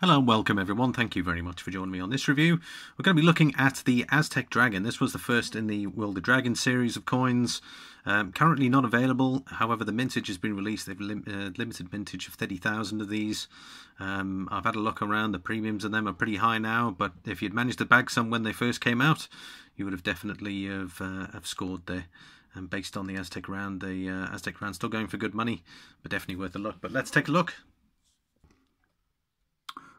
Hello and welcome everyone. Thank you very much for joining me on this review. We're going to be looking at the Aztec Dragon. This was the first in the World of Dragon series of coins. Um, currently not available. However, the mintage has been released. They've lim uh, limited mintage of 30,000 of these. Um, I've had a look around. The premiums on them are pretty high now. But if you'd managed to bag some when they first came out, you would have definitely have, uh, have scored there. And based on the Aztec round, the uh, Aztec round still going for good money, but definitely worth a look. But let's take a look.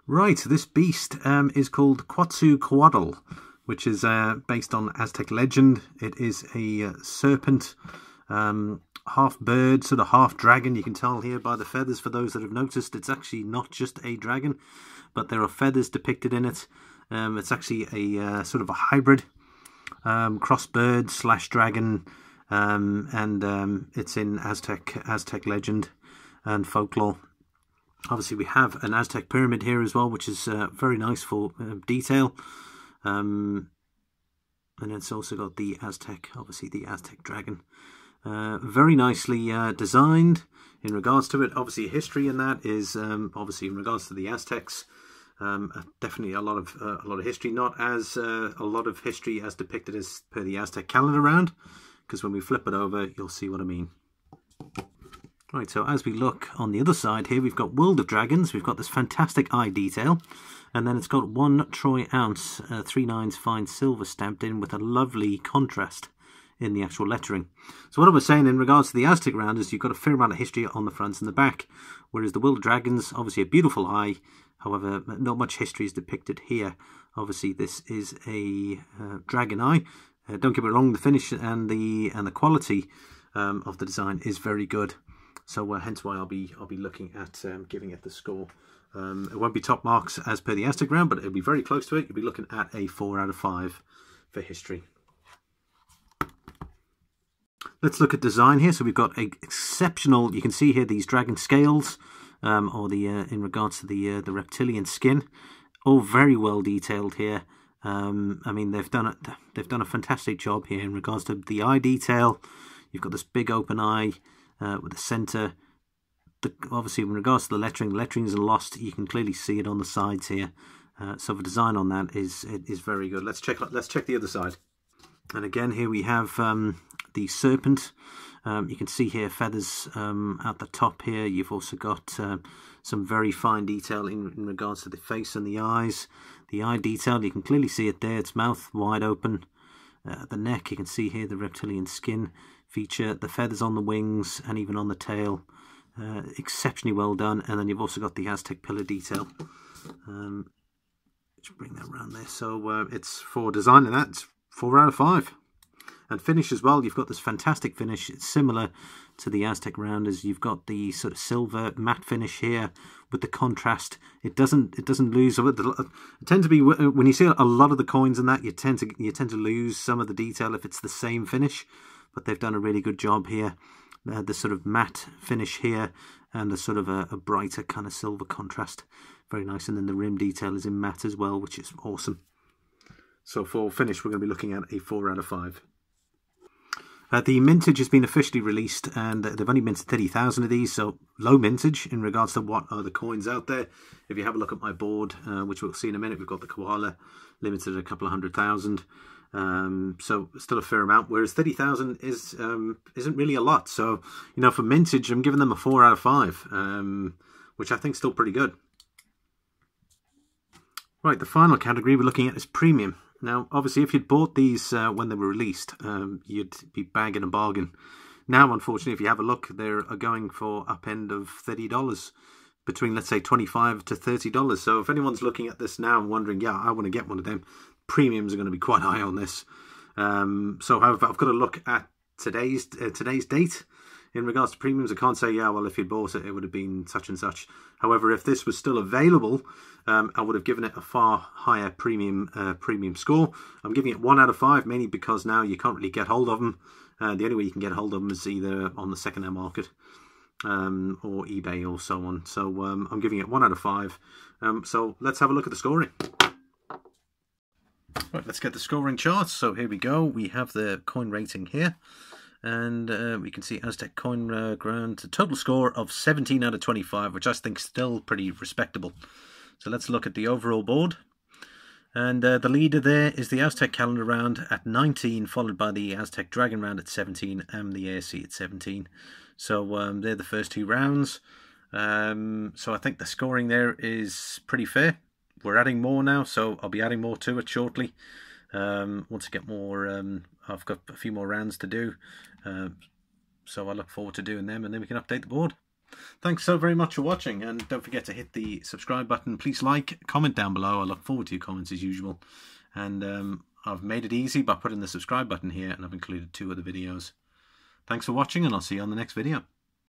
Right, this beast um, is called Quetzalcoatl, which is uh, based on Aztec legend. It is a uh, serpent, um, half bird, sort of half dragon. You can tell here by the feathers, for those that have noticed, it's actually not just a dragon, but there are feathers depicted in it. Um, it's actually a uh, sort of a hybrid um, cross bird slash dragon, um, and um, it's in Aztec Aztec legend and folklore. Obviously, we have an Aztec pyramid here as well, which is uh, very nice for uh, detail. Um, and it's also got the Aztec, obviously the Aztec dragon. Uh, very nicely uh, designed in regards to it. Obviously, history in that is um, obviously in regards to the Aztecs. Um, uh, definitely a lot of uh, a lot of history, not as a lot of history as depicted as per the Aztec calendar round, because when we flip it over, you'll see what I mean. Right, so as we look on the other side here, we've got World of Dragons. We've got this fantastic eye detail. And then it's got one troy ounce, uh, three nines fine silver stamped in with a lovely contrast in the actual lettering. So what I was saying in regards to the Aztec round is you've got a fair amount of history on the front and the back. Whereas the World of Dragons, obviously a beautiful eye. However, not much history is depicted here. Obviously, this is a uh, dragon eye. Uh, don't get me wrong, the finish and the and the quality um, of the design is very good. So uh, hence why I'll be I'll be looking at um, giving it the score. Um, it won't be top marks as per the round, but it'll be very close to it. You'll be looking at a 4 out of 5 for history. Let's look at design here. So we've got a exceptional, you can see here these dragon scales, um, or the uh, in regards to the uh, the reptilian skin, all very well detailed here. Um, I mean, they've done it. They've done a fantastic job here in regards to the eye detail. You've got this big open eye uh, with the centre. The, obviously, in regards to the lettering, lettering is lost. You can clearly see it on the sides here. Uh, so the design on that is is very good. Let's check. Let's check the other side. And again, here we have um, the serpent. Um, you can see here feathers um, at the top here. You've also got uh, some very fine detail in, in, regards to the face and the eyes. The eye detail, you can clearly see it there. Its mouth wide open. Uh, the neck, you can see here the reptilian skin feature, the feathers on the wings and even on the tail. Uh, exceptionally well done. And then you've also got the Aztec pillar detail. Um, let's bring that around there. So uh, it's for designing that, it's 4 out of 5. And finish as well, you've got this fantastic finish. It's similar to the Aztec rounders. You've got the sort of silver matte finish here with the contrast. It doesn't it doesn't lose. It tends to be when you see a lot of the coins in that, you tend to you tend to lose some of the detail if it's the same finish but they've done a really good job here. Uh, the sort of matte finish here and a sort of a, a, brighter kind of silver contrast. Very nice. And then the rim detail is in matte as well, which is awesome. So for finish, we're going to be looking at a 4 out of 5. Uh, the mintage has been officially released and they've only minted 30,000 of these, so low mintage in regards to what are the coins out there. If you have a look at my board, uh, which we'll see in a minute, we've got the koala limited a couple of hundred thousand. Um, so still a fair amount. Whereas thirty thousand is um, isn't really a lot. So you know, for mintage, I'm giving them a four out of five, um, which I think is still pretty good. Right, the final category we're looking at is premium. Now, obviously, if you'd bought these uh, when they were released, um, you'd be bagging a bargain. Now, unfortunately, if you have a look, they're going for up end of thirty dollars between let's say 25 to 30 dollars so if anyone's looking at this now and wondering yeah i want to get one of them premiums are going to be quite high on this. Um, so, however, I've got to look at today's uh, today's date in regards to premiums. I can't say, yeah, well, if you'd bought it, it would have been such and such. However, if this was still available, um, I would have given it a far higher premium uh, premium score. I'm giving it one out of five, mainly because now you can't really get hold of them. Uh, the only way you can get hold of them is either on the second-hand market um, or eBay or so on. So um, I'm giving it one out of five. Um, so let's have a look at the scoring. Right, let's get the scoring charts. So here we go. We have the coin rating here. And uh, we can see Aztec Coin uh, Ground, a total score of 17 out of 25, which I think is still pretty respectable. So let's look at the overall board. And uh, the leader there is the Aztec calendar round at 19, followed by the Aztec Dragon round at 17 and the ASC at 17. So um, they're the first two rounds. Um, so I think the scoring there is pretty fair. We're adding more now, so I'll be adding more to it shortly. Um, once I get more, um, I've got a few more rounds to do. Uh, so I look forward to doing them and then we can update the board. Thanks so very much for watching and don't forget to hit the subscribe button. Please like, comment down below. I look forward to your comments as usual. And um, I've made it easy by putting the subscribe button here and I've included two other videos. Thanks for watching and I'll see you on the next video.